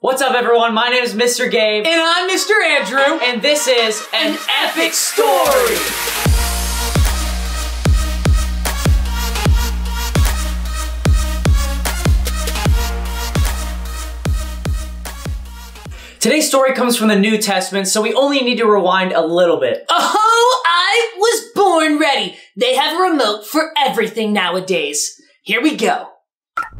What's up, everyone? My name is Mr. Gabe, And I'm Mr. Andrew. and this is an, epic story. Today's story comes from the New Testament, so we only need to rewind a little bit. Oh, I was born ready. They have a remote for everything nowadays. Here we go.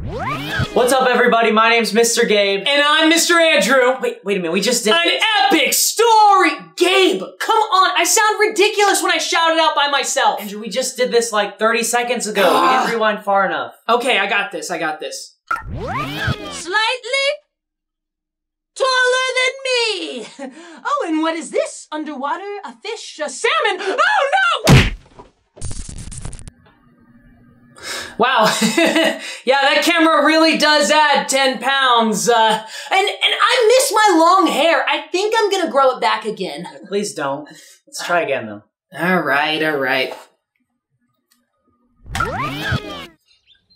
What's up, everybody? My name's Mr. Gabe. And I'm Mr. Andrew. Wait, wait a minute. We just did An this. epic story! Gabe, come on. I sound ridiculous when I shout it out by myself. Andrew, we just did this like 30 seconds ago. we didn't rewind far enough. Okay, I got this. I got this. Slightly taller than me. Oh, and what is this? Underwater? A fish? A salmon? Oh no! Wow. yeah, that camera really does add 10 pounds. Uh, and, and I miss my long hair. I think I'm gonna grow it back again. Please don't. Let's try again, though. All right, all right.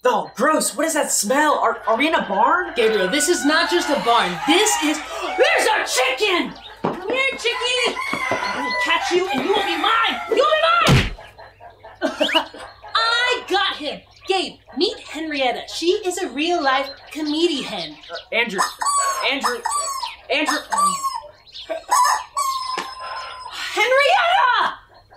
Oh, gross. What is that smell? Are, are we in a barn? Gabriel, this is not just a barn. This is. There's a chicken! Come here, chickie! I will catch you and you will be mine! You'll be mine! I got him! Gabe, meet Henrietta. She is a real life comedian hen. Andrew. Andrew. Andrew. Henrietta!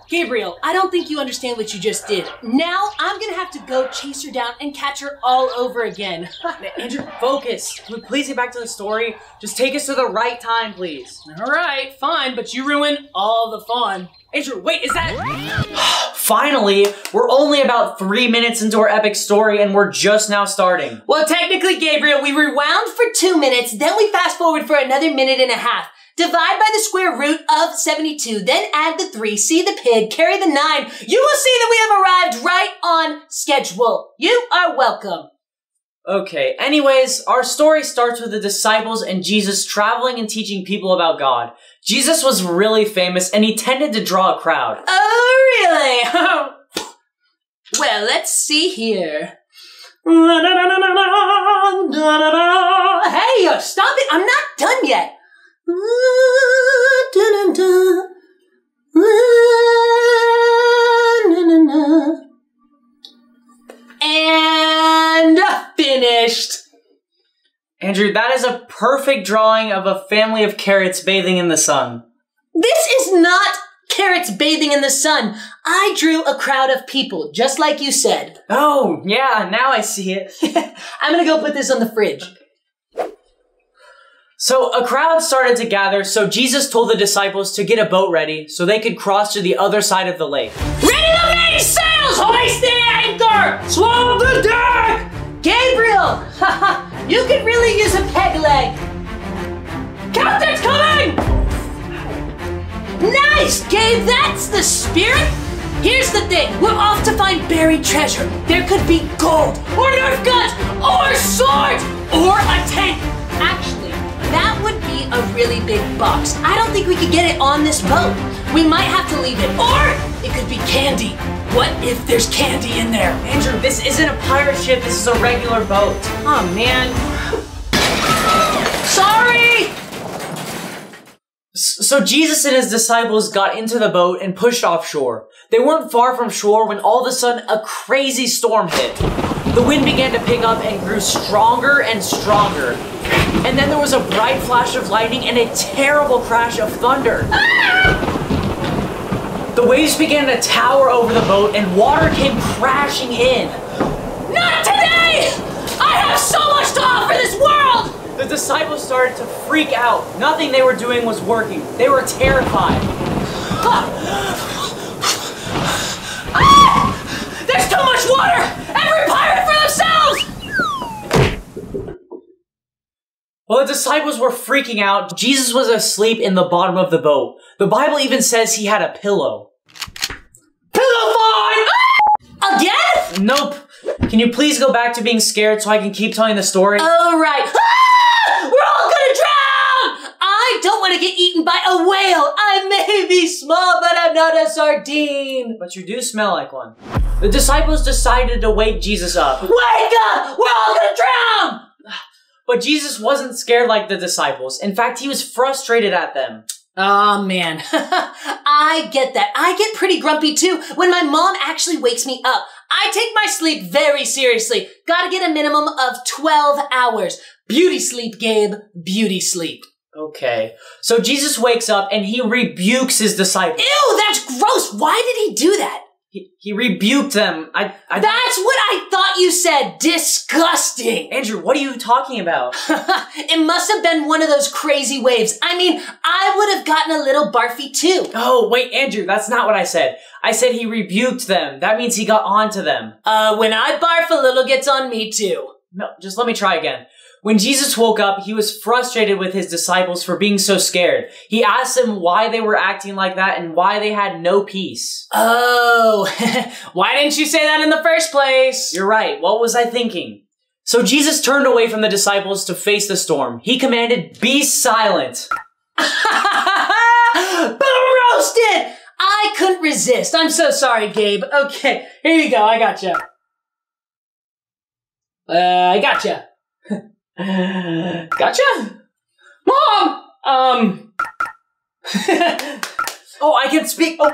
Gabriel, I don't think you understand what you just did. Now I'm gonna have to go chase her down and catch her all over again. Andrew, focus. Can we please get back to the story? Just take us to the right time, please. all right, fine, but you ruin all the fun. Andrew, wait, is that. Finally, we're only about three minutes into our epic story and we're just now starting. Well, technically, Gabriel, we rewound for two minutes, then we fast forward for another minute and a half. Divide by the square root of 72, then add the 3, see the pig, carry the 9. You will see that we have arrived right on schedule. You are welcome. Okay, anyways, our story starts with the disciples and Jesus traveling and teaching people about God. Jesus was really famous and he tended to draw a crowd. Oh, really? well, let's see here. Hey, stop it. I'm not done yet. And finished. Andrew, that is a perfect drawing of a family of carrots bathing in the sun. This is not carrots bathing in the sun. I drew a crowd of people, just like you said. Oh, yeah, now I see it. I'm gonna go put this on the fridge. So a crowd started to gather, so Jesus told the disciples to get a boat ready so they could cross to the other side of the lake. Ready to make sails! Hoist the anchor! Swallow the deck! Gabriel! You could really use a peg leg! Captain's coming! Nice, Gabe! That's the spirit! Here's the thing, we're off to find buried treasure. There could be gold, or Nerf guns, or swords, or a tank. Actually, a really big box. I don't think we could get it on this boat. We might have to leave it, or it could be candy. What if there's candy in there? Andrew, this isn't a pirate ship, this is a regular boat. Oh man. Sorry! So Jesus and his disciples got into the boat and pushed offshore. They weren't far from shore when all of a sudden a crazy storm hit. The wind began to pick up and grew stronger and stronger. And then there was a bright flash of lightning and a terrible crash of thunder. The waves began to tower over the boat and water came crashing in. Not today! I have so much to offer this world! The disciples started to freak out. Nothing they were doing was working. They were terrified. Ah! There's too much water! While the disciples were freaking out, Jesus was asleep in the bottom of the boat. The Bible even says he had a pillow. Pillow fight! Ah! Again? Nope. Can you please go back to being scared so I can keep telling the story? All right. Ah! We're all gonna drown! I don't want to get eaten by a whale. I may be small, but I'm not a sardine. but you do smell like one. The disciples decided to wake Jesus up. Wake up! We're all gonna drown! But Jesus wasn't scared like the disciples. In fact, he was frustrated at them. Oh man, I get that. I get pretty grumpy too when my mom actually wakes me up. I take my sleep very seriously. Gotta get a minimum of 12 hours. Beauty sleep, Gabe. Beauty sleep. Okay. So Jesus wakes up and he rebukes his disciples. Ew, that's gross. Why did he do that? He, he rebuked them. I, I That's what I thought you said. Disgusting. Andrew, what are you talking about? it must have been one of those crazy waves. I mean, I would have gotten a little barfy too. Oh, wait, Andrew, that's not what I said. I said he rebuked them. That means he got onto them. Uh, when I barf, a little gets on me too. No, just let me try again. When Jesus woke up, he was frustrated with his disciples for being so scared. He asked them why they were acting like that and why they had no peace. Oh, why didn't you say that in the first place? You're right. What was I thinking? So Jesus turned away from the disciples to face the storm. He commanded, be silent. Boom Roasted! I couldn't resist. I'm so sorry, Gabe. Okay, here you go. I gotcha. Uh, I gotcha. gotcha? Mom! Um. Oh, I can speak. Oh,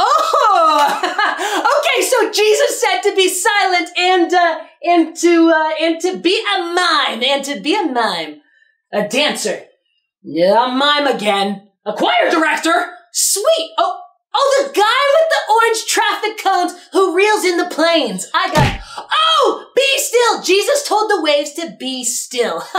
Oh! okay, so Jesus said to be silent and, uh, and to, uh, and to be a mime, and to be a mime. A dancer. Yeah, a mime again. A choir director. Sweet. Oh, oh, the guy with the orange traffic cones who reels in the planes. I got, oh, be still. Jesus told the waves to be still.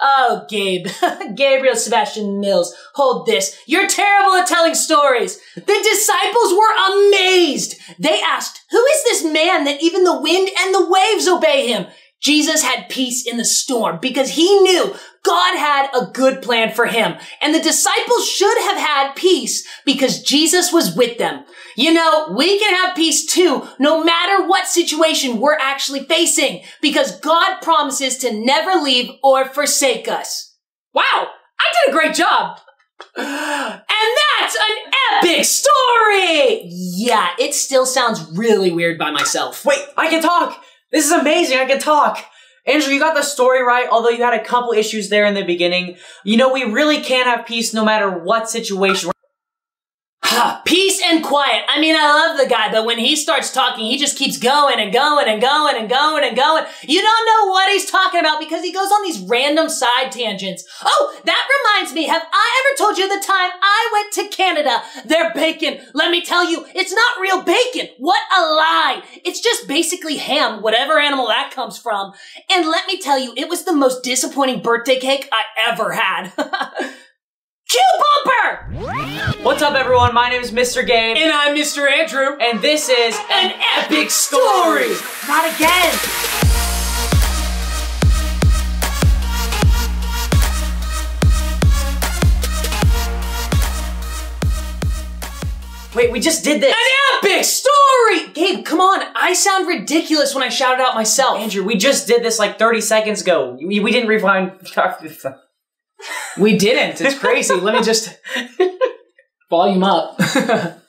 Oh, Gabe. Gabriel Sebastian Mills, hold this. You're terrible at telling stories. The disciples were amazed. They asked, Who is this man that even the wind and the waves obey him? Jesus had peace in the storm because he knew God had a good plan for him. And the disciples should have had peace because Jesus was with them. You know, we can have peace too, no matter what situation we're actually facing, because God promises to never leave or forsake us. Wow, I did a great job. And that's an epic story! Yeah, it still sounds really weird by myself. wait, I can talk. This is amazing. I can talk. Andrew, you got the story right, although you had a couple issues there in the beginning. You know, we really can't have peace no matter what situation. Peace and quiet. I mean, I love the guy, but when he starts talking, he just keeps going and going and going and going and going. You don't know what he's talking about because he goes on these random side tangents. Oh, that reminds me. Have I ever told you the time I went to Canada? Their bacon, let me tell you, it's not real bacon. What a lie. It's just basically ham, whatever animal that comes from. And let me tell you, it was the most disappointing birthday cake I ever had. Cue bumper! What's up, everyone? My name is Mr. Gabe, And I'm Mr. Andrew. and this is An epic story! Not again! Wait, we just did this. An epic story! Gabe, come on. I sound ridiculous when I shout it out myself. Andrew, we just did this like 30 seconds ago. We, we didn't rewind. We didn't. It's crazy. Let me just volume up.